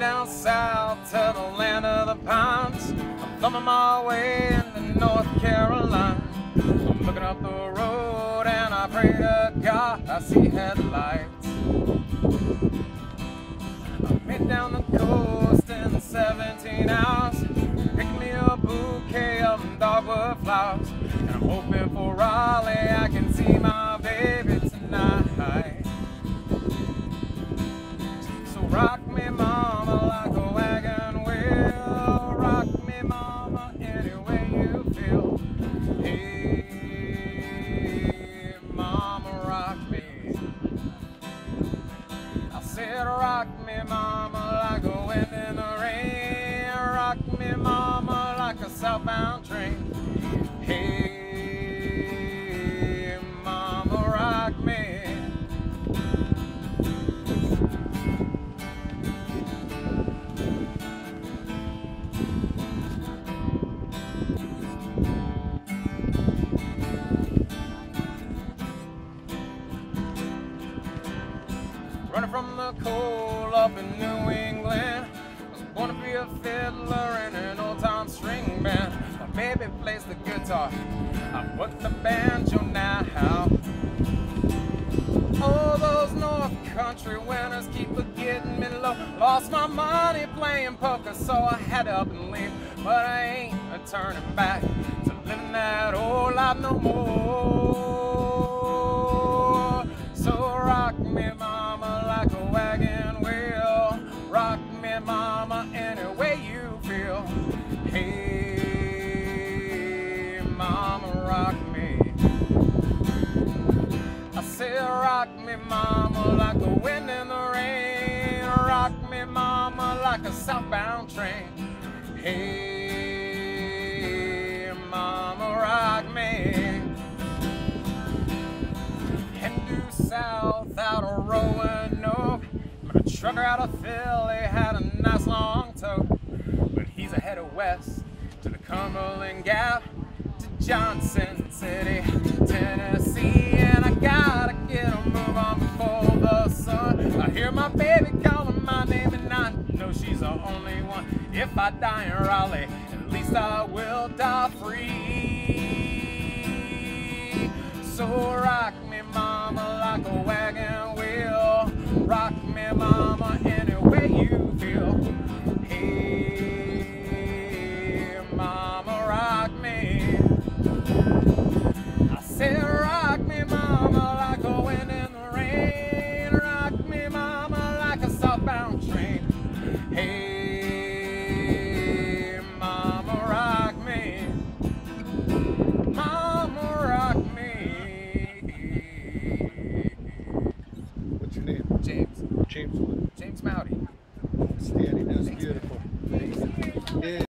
down south to the land of the pines. I'm thumbing my way into North Carolina. I'm looking up the road and I pray to God I see headlights. I'm made down the coast in 17 hours. Pick me a bouquet of dogwood flowers. And I'm hoping for Raleigh me mama like a southbound train. Hey, mama rock me. Running from the cold up in New England. To be a fiddler in an old time string band. My baby plays the guitar. I put the banjo now. Oh, those North Country winners keep getting me low. Lost my money playing poker, so I had to up and leave. But I ain't a turning back to living that old life no more. Mama, any way you feel. Hey, mama, rock me. I said, rock me, mama, like the wind in the rain. Rock me, mama, like a southbound train. Hey, mama, rock me. Heading due south out of Roanoke. But a trucker out of Philly had a long toe. But he's headed west to the Cumberland Gap to Johnson City, Tennessee. And I gotta get a move on before the sun. I hear my baby calling my name, and I know she's the only one. If I die in Raleigh, at least I will die free. So rock me, mama, like a wagon wheel. Rock me, mama, any way you feel. Train. Hey, mama, rock me. Mama, rock me. What's your name? James, James Wood. James Mowdy. Standing. That's beautiful. Yeah.